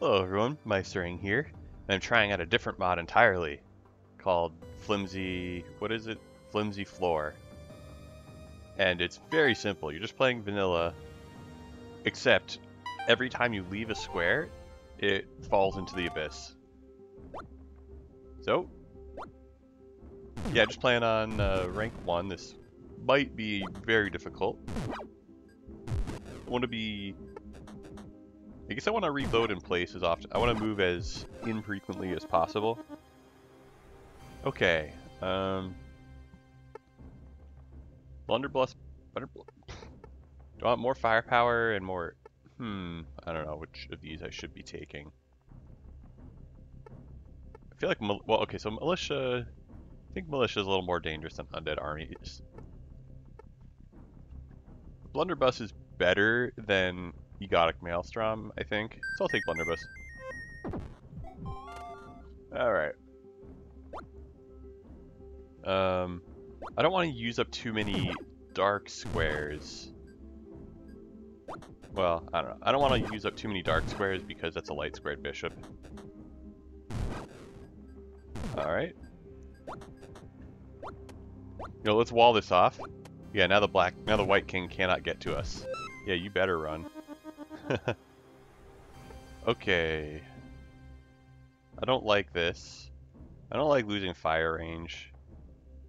Hello everyone, Micerang here. I'm trying out a different mod entirely called Flimsy, what is it? Flimsy Floor. And it's very simple. You're just playing vanilla, except every time you leave a square, it falls into the abyss. So, yeah, just playing on uh, rank 1. This might be very difficult. I want to be I guess I want to reload in place as often. I want to move as infrequently as possible. Okay. Um. Blunderbuss. Blunderbl Do I want more firepower and more... Hmm. I don't know which of these I should be taking. I feel like... Well, okay, so Militia... I think Militia is a little more dangerous than Undead Armies. Blunderbuss is better than Egotic Maelstrom, I think. So I'll take Blunderbuss. Alright. Um, I don't want to use up too many dark squares. Well, I don't know. I don't want to use up too many dark squares because that's a light squared bishop. Alright. You know, let's wall this off. Yeah, now the black, now the white king cannot get to us. Yeah, you better run. okay. I don't like this. I don't like losing fire range.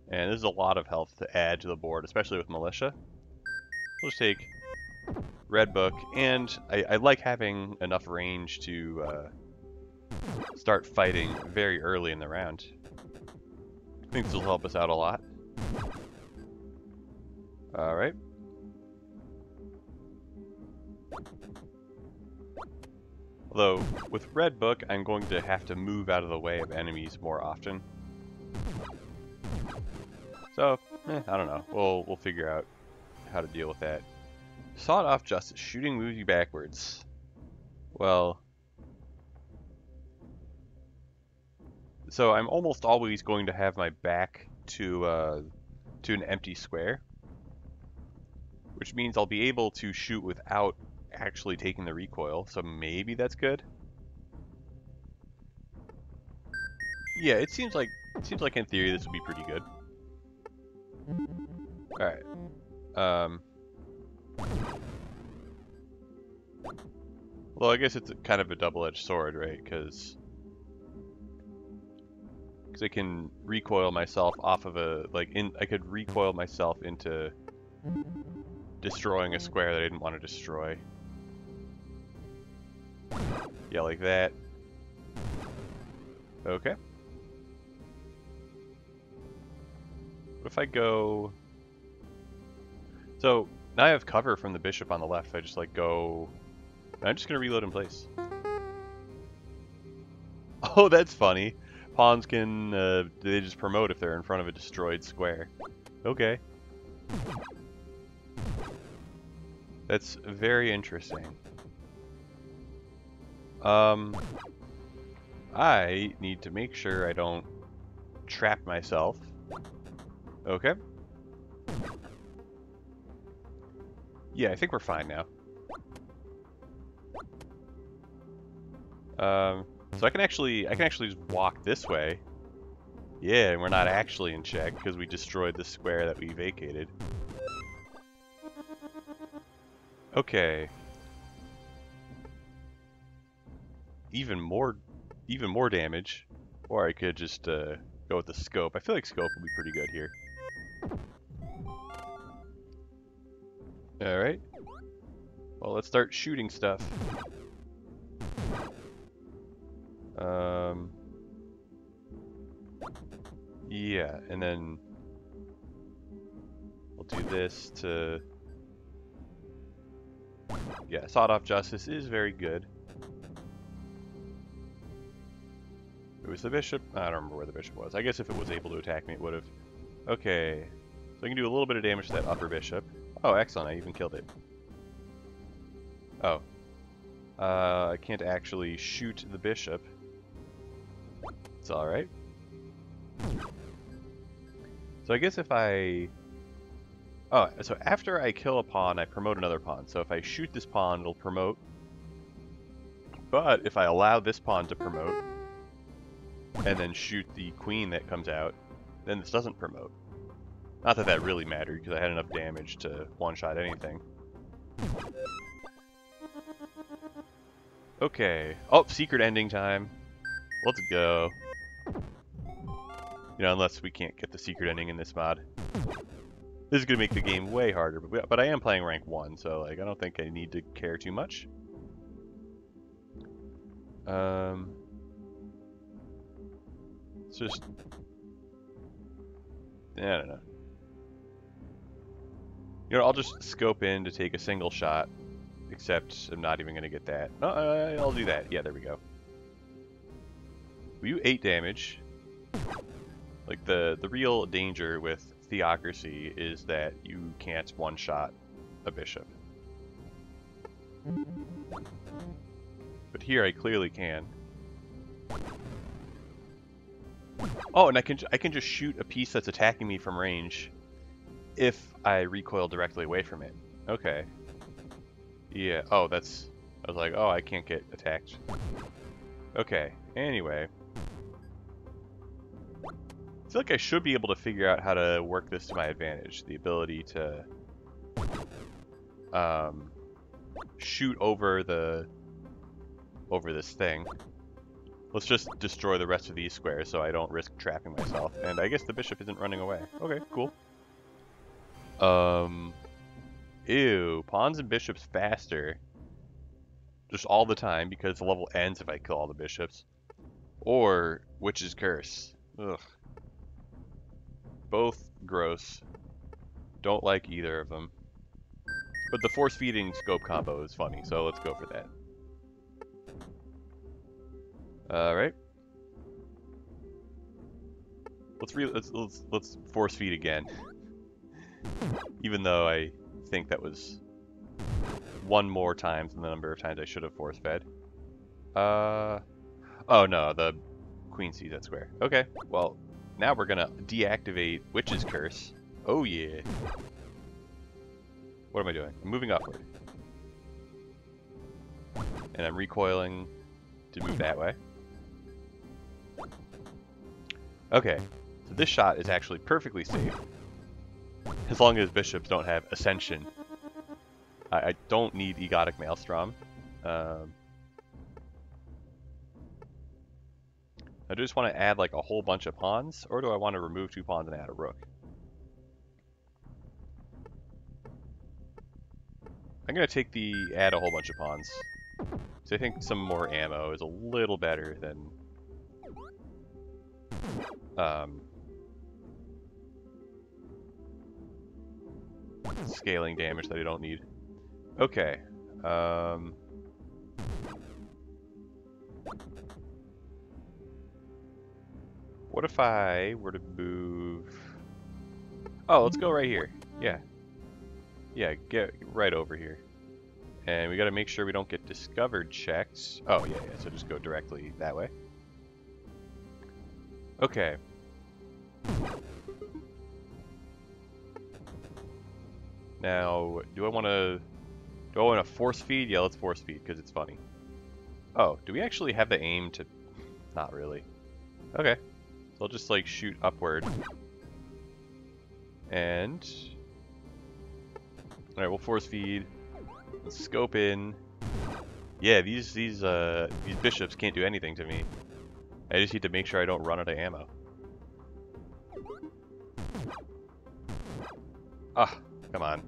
And this is a lot of health to add to the board, especially with Militia. We'll just take Red Book, and I, I like having enough range to uh, start fighting very early in the round. I think this will help us out a lot. Alright. Although, with Red Book, I'm going to have to move out of the way of enemies more often. So, eh, I don't know. We'll, we'll figure out how to deal with that. Sawed-off Justice. Shooting moves you backwards. Well... So I'm almost always going to have my back to, uh, to an empty square. Which means I'll be able to shoot without actually taking the recoil, so maybe that's good. Yeah, it seems like it seems like in theory this would be pretty good. Alright. Um Well, I guess it's kind of a double-edged sword, right? Because because I can recoil myself off of a like in I could recoil myself into destroying a square that I didn't want to destroy. Yeah, like that. Okay. What if I go... So, now I have cover from the bishop on the left. I just like go... I'm just going to reload in place. Oh, that's funny. Pawns can, uh, they just promote if they're in front of a destroyed square. Okay. That's very interesting. Um, I need to make sure I don't trap myself. Okay. Yeah, I think we're fine now. Um, so I can actually, I can actually just walk this way. Yeah, and we're not actually in check because we destroyed the square that we vacated. Okay. Even more even more damage. Or I could just uh, go with the scope. I feel like scope would be pretty good here. Alright. Well, let's start shooting stuff. Um, yeah, and then we'll do this to... Yeah, Sawed-Off Justice is very good. Was the bishop. I don't remember where the bishop was. I guess if it was able to attack me, it would have. Okay. So I can do a little bit of damage to that upper bishop. Oh, excellent. I even killed it. Oh. Uh, I can't actually shoot the bishop. It's alright. So I guess if I... Oh, so after I kill a pawn, I promote another pawn. So if I shoot this pawn, it'll promote But if I allow this pawn to promote, and then shoot the queen that comes out, then this doesn't promote. Not that that really mattered, because I had enough damage to one-shot anything. Okay. Oh, secret ending time. Let's go. You know, unless we can't get the secret ending in this mod. This is going to make the game way harder, but, but I am playing rank 1, so like I don't think I need to care too much. Um, it's just... I don't know. You know, I'll just scope in to take a single shot, except I'm not even going to get that. No, uh, I'll do that. Yeah, there we go. Will You 8 damage. Like, the, the real danger with Theocracy is that you can't one-shot a bishop. But here I clearly can. Oh, and I can I can just shoot a piece that's attacking me from range if I recoil directly away from it. Okay. Yeah. Oh, that's. I was like, oh, I can't get attacked. Okay. Anyway. I feel like I should be able to figure out how to work this to my advantage. The ability to um, shoot over the over this thing. Let's just destroy the rest of these squares so I don't risk trapping myself. And I guess the bishop isn't running away. Okay, cool. Um, ew, pawns and bishops faster. Just all the time because the level ends if I kill all the bishops. Or Witch's Curse. Ugh. Both gross. Don't like either of them. But the force feeding scope combo is funny, so let's go for that. Alright. Let's re let's let's let's force feed again. Even though I think that was one more times than the number of times I should have force fed. Uh oh no, the queen sees that square. Okay, well now we're gonna deactivate Witch's Curse. Oh yeah. What am I doing? I'm moving upward. And I'm recoiling to move that way. Okay, so this shot is actually perfectly safe. As long as bishops don't have Ascension. I, I don't need Egotic Maelstrom. Um, I just want to add like a whole bunch of pawns, or do I want to remove two pawns and add a rook? I'm going to take the add a whole bunch of pawns. So I think some more ammo is a little better than um, scaling damage that I don't need. Okay. Um, what if I were to move... Oh, let's go right here. Yeah. Yeah, get right over here. And we gotta make sure we don't get discovered checks. Oh, yeah, yeah, so just go directly that way. Okay. Now, do I want to... Do I want to force feed? Yeah, let's force feed, because it's funny. Oh, do we actually have the aim to... Not really. Okay. So I'll just, like, shoot upward. And... Alright, we'll force feed. Let's scope in. Yeah, these, these, uh, these bishops can't do anything to me. I just need to make sure I don't run out of ammo. Ah, come on.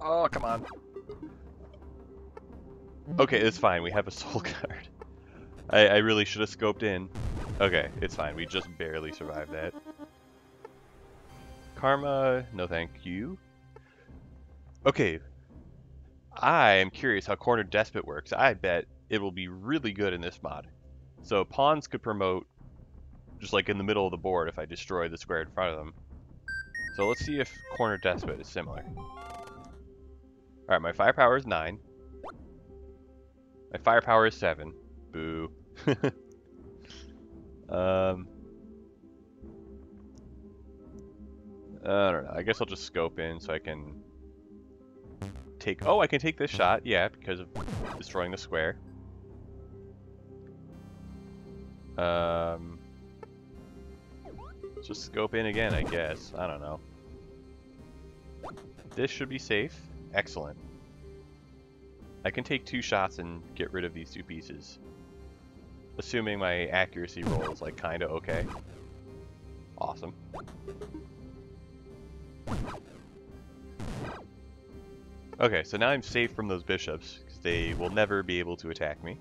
Oh, come on. Okay, it's fine. We have a soul card. I, I really should have scoped in. Okay, it's fine. We just barely survived that. Karma, no thank you. Okay. I am curious how Cornered Despot works. I bet it will be really good in this mod. So pawns could promote just like in the middle of the board if I destroy the square in front of them. So let's see if Cornered Despot is similar. Alright, my firepower is 9. My firepower is 7. Boo. um, I don't know. I guess I'll just scope in so I can take... Oh, I can take this shot. Yeah, because of destroying the square. Um, just scope in again, I guess. I don't know. This should be safe. Excellent. I can take two shots and get rid of these two pieces. Assuming my accuracy roll is like kinda okay. Awesome. Okay, so now I'm safe from those bishops, because they will never be able to attack me.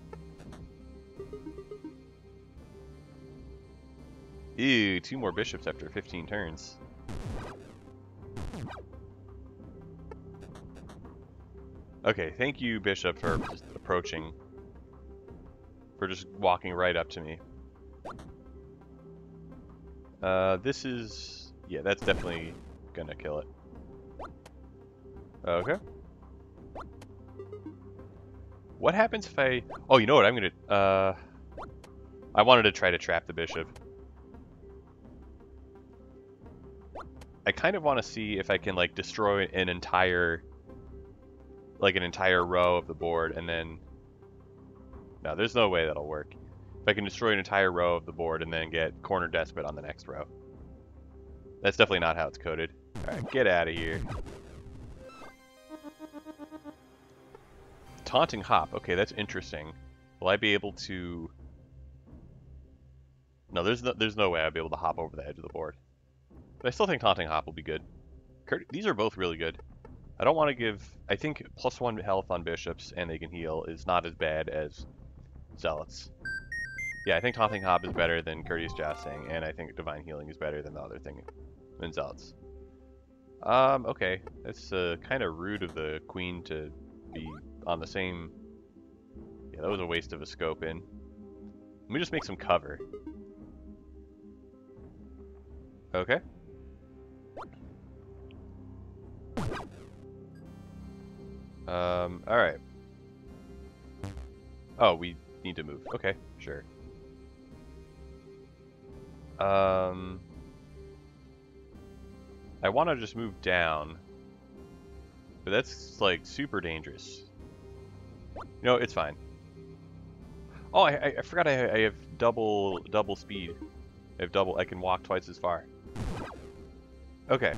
Ew, two more bishops after 15 turns. Okay, thank you, Bishop, for approaching. For just walking right up to me. Uh, this is... Yeah, that's definitely gonna kill it. Okay. What happens if I... Oh, you know what? I'm gonna... Uh, I wanted to try to trap the bishop. I kind of want to see if I can, like, destroy an entire... Like, an entire row of the board, and then... No, there's no way that'll work. If I can destroy an entire row of the board and then get Cornered Despot on the next row. That's definitely not how it's coded. Alright, get out of here. Taunting Hop. Okay, that's interesting. Will I be able to... No, there's no, there's no way I'll be able to hop over the edge of the board. But I still think Taunting Hop will be good. These are both really good. I don't want to give... I think plus one health on bishops and they can heal is not as bad as zealots. Yeah, I think Taunting Hop is better than Courteous Jousting, and I think Divine Healing is better than the other thing, than Zealots. Um, okay. That's uh, kind of rude of the Queen to be on the same... Yeah, that was a waste of a scope in. Let me just make some cover. Okay. Um, alright. Oh, we need to move. Okay, sure. Um... I want to just move down. But that's, like, super dangerous. Know, it's fine. Oh, I, I forgot I, I have double double speed. I have double. I can walk twice as far. Okay.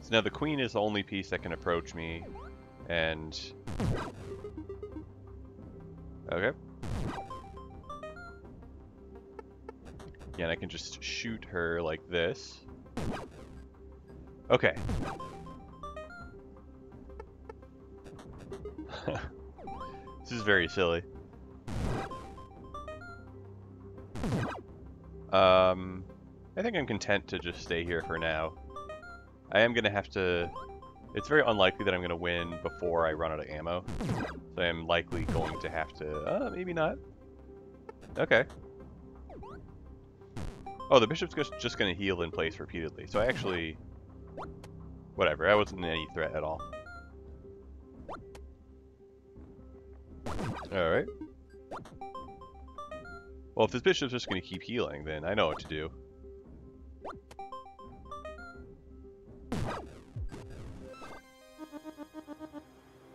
So now the queen is the only piece that can approach me, and okay. Yeah, and I can just shoot her like this. Okay. this is very silly. Um, I think I'm content to just stay here for now. I am going to have to... It's very unlikely that I'm going to win before I run out of ammo. So I am likely going to have to... Uh, maybe not. Okay. Oh, the bishop's just going to heal in place repeatedly. So I actually... Whatever, I wasn't any threat at all. Alright. Well, if this bishop's just going to keep healing, then I know what to do.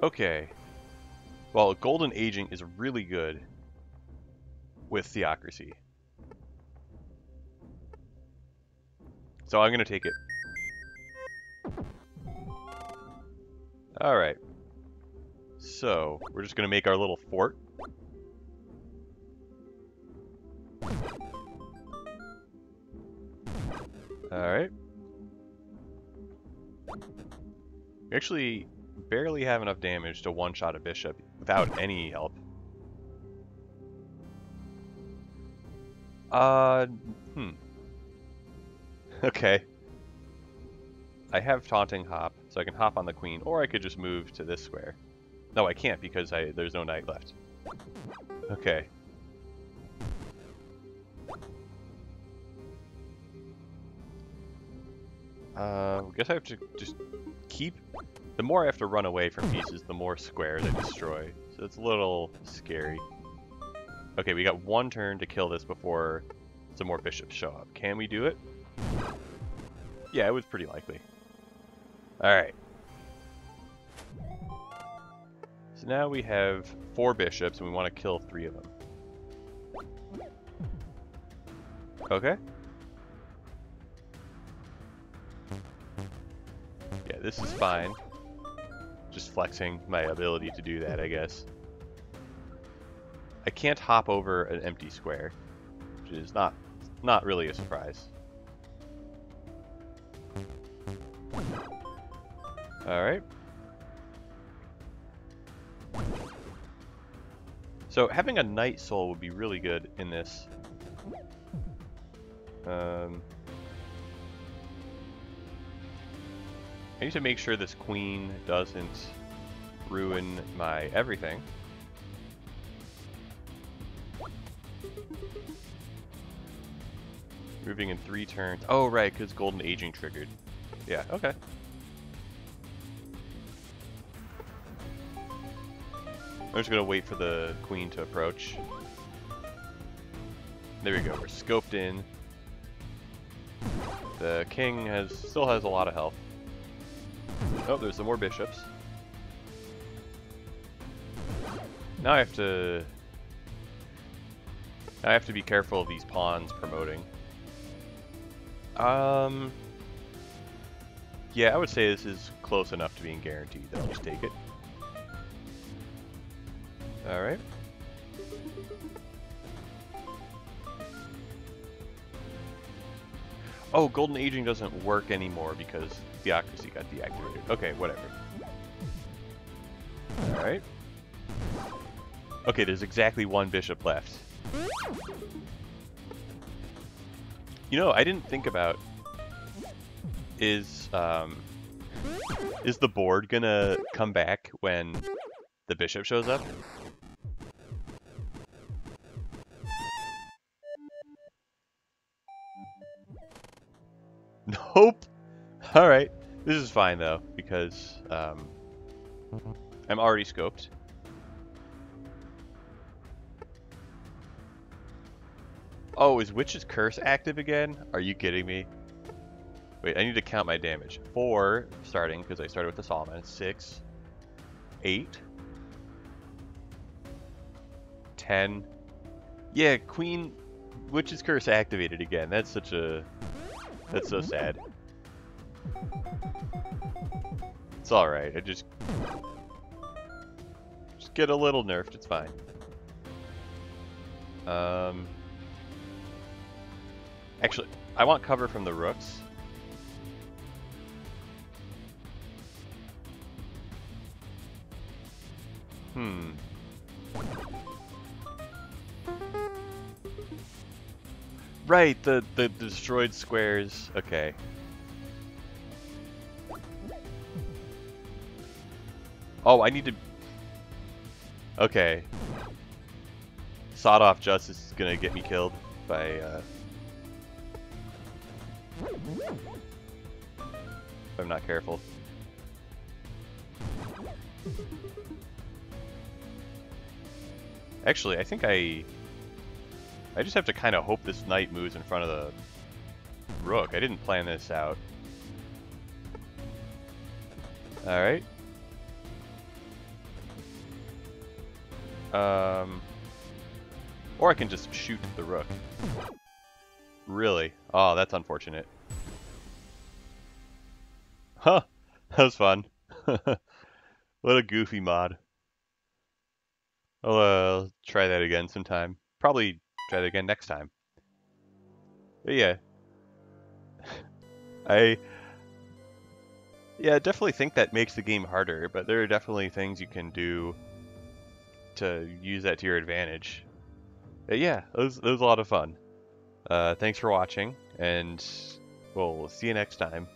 Okay. Well, Golden Aging is really good with Theocracy. So I'm going to take it. Alright. So, we're just going to make our little fort. Alright. We actually barely have enough damage to one-shot a bishop without any help. Uh, hmm. Okay. I have Taunting Hop, so I can hop on the queen, or I could just move to this square. No, I can't because I there's no knight left. Okay. Uh, I guess I have to just keep... The more I have to run away from pieces, the more squares I destroy. So it's a little scary. Okay, we got one turn to kill this before some more bishops show up. Can we do it? Yeah, it was pretty likely. Alright. So now we have four bishops and we want to kill three of them. Okay. This is fine. Just flexing my ability to do that, I guess. I can't hop over an empty square, which is not not really a surprise. Alright. So having a Knight Soul would be really good in this. Um, I need to make sure this queen doesn't ruin my everything. Moving in three turns. Oh, right, because Golden Aging triggered. Yeah, okay. I'm just going to wait for the queen to approach. There we go, we're scoped in. The king has still has a lot of health. Oh, there's some more bishops. Now I have to... I have to be careful of these pawns promoting. Um... Yeah, I would say this is close enough to being guaranteed that I'll just take it. Alright. Oh, Golden Aging doesn't work anymore because Theocracy got deactivated. Okay, whatever. Alright. Okay, there's exactly one bishop left. You know, I didn't think about is um is the board gonna come back when the bishop shows up? Nope. Alright. This is fine, though, because um, I'm already scoped. Oh, is Witch's Curse active again? Are you kidding me? Wait, I need to count my damage. Four, starting, because I started with the Solomon. Six. eight, ten. Yeah, Queen... Witch's Curse activated again. That's such a... That's so sad. It's alright, I just... Just get a little nerfed, it's fine. Um... Actually, I want cover from the rooks. Hmm. Right, the, the destroyed squares. Okay. Oh, I need to... Okay. Sawed off justice is gonna get me killed by, uh... If I'm not careful. Actually, I think I... I just have to kind of hope this knight moves in front of the rook. I didn't plan this out. Alright. Um, or I can just shoot the rook. Really? Oh, that's unfortunate. Huh, that was fun. what a goofy mod. I'll uh, try that again sometime. Probably try that again next time. But yeah. I... Yeah, I definitely think that makes the game harder, but there are definitely things you can do to use that to your advantage. But yeah, it was, it was a lot of fun. Uh, thanks for watching, and we'll see you next time.